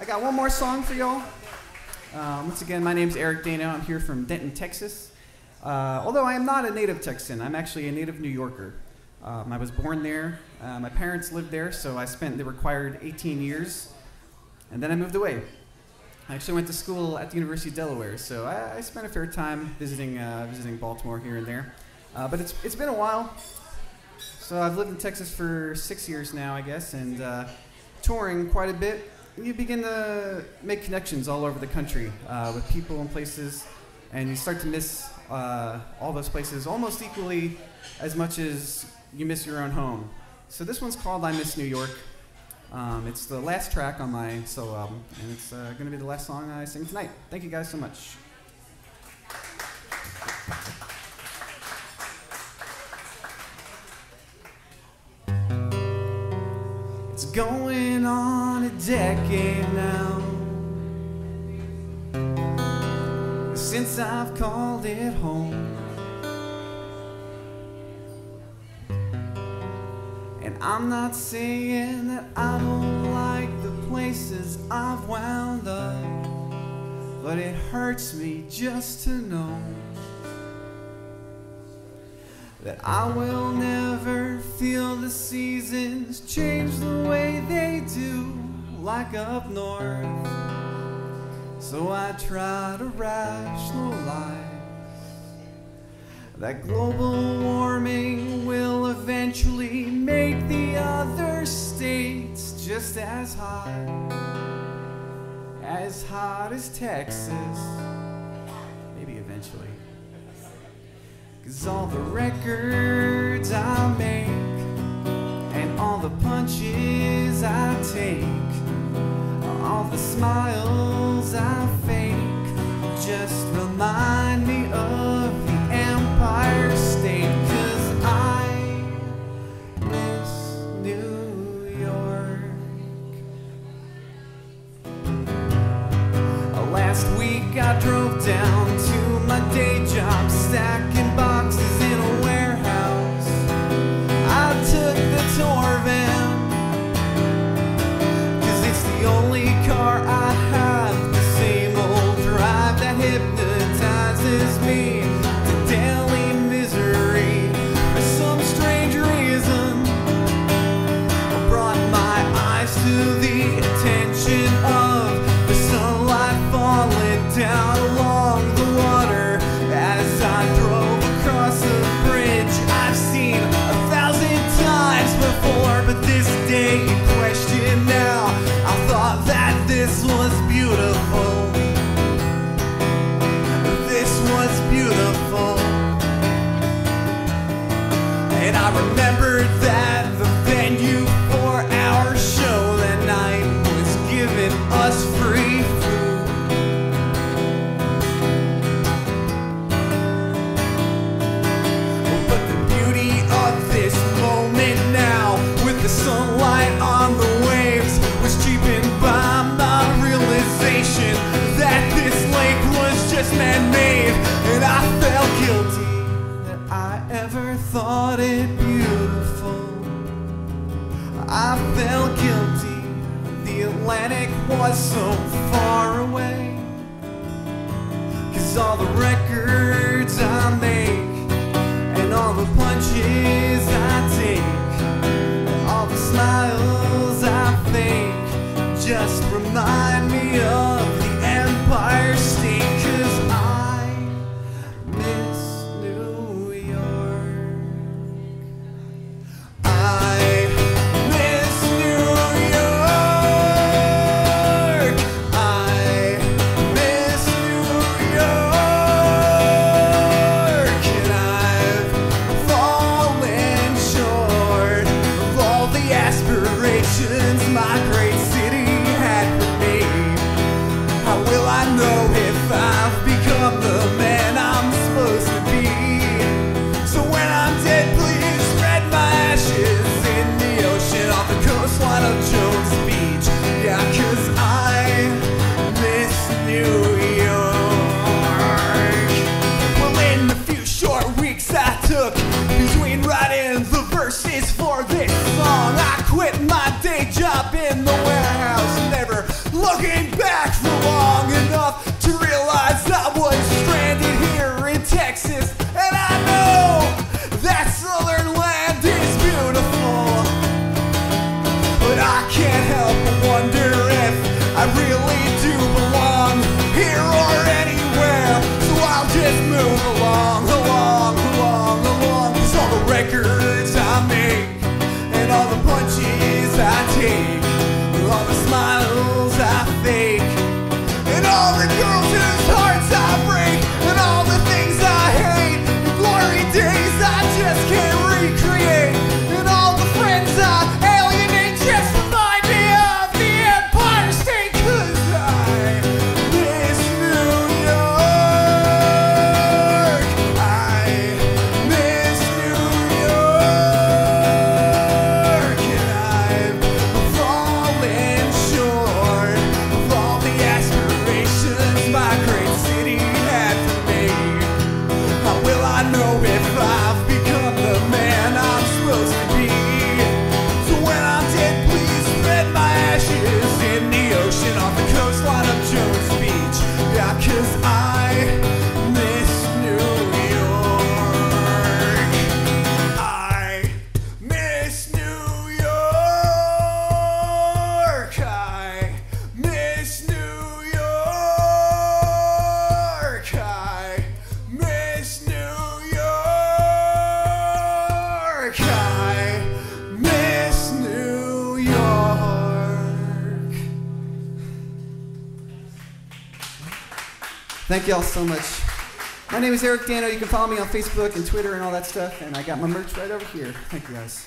I got one more song for y'all. Um, once again, my name's Eric Daino. I'm here from Denton, Texas. Uh, although I am not a native Texan, I'm actually a native New Yorker. Um, I was born there. Uh, my parents lived there, so I spent the required 18 years, and then I moved away. I actually went to school at the University of Delaware, so I, I spent a fair time visiting, uh, visiting Baltimore here and there. Uh, but it's, it's been a while. So I've lived in Texas for six years now, I guess, and uh, touring quite a bit. You begin to make connections all over the country uh, with people and places, and you start to miss uh, all those places almost equally as much as you miss your own home. So this one's called I Miss New York. Um, it's the last track on my solo album, and it's uh, going to be the last song I sing tonight. Thank you guys so much. It's going on a decade now since I've called it home. And I'm not saying that I don't like the places I've wound up, but it hurts me just to know that I will never feel the seasons change the way they do, like up north. So I try to rationalize that global warming will eventually make the other states just as hot, as hot as Texas, maybe eventually. Cause all the records I make and all the punches I take, the smiles I fake, just remind me of the Empire State. Cause I miss New York. Last week I drove down to my day job, free. But the beauty of this moment now, with the sunlight on the waves, was cheapened by my realization that this lake was just man-made, and I felt guilty that I ever thought it beautiful. I felt guilty. Atlantic was so far away. Cause all the records I make and all the punches I take, back for long enough to realize I was stranded here in Texas. Thank you all so much. My name is Eric Daino. You can follow me on Facebook and Twitter and all that stuff. And I got my merch right over here. Thank you guys.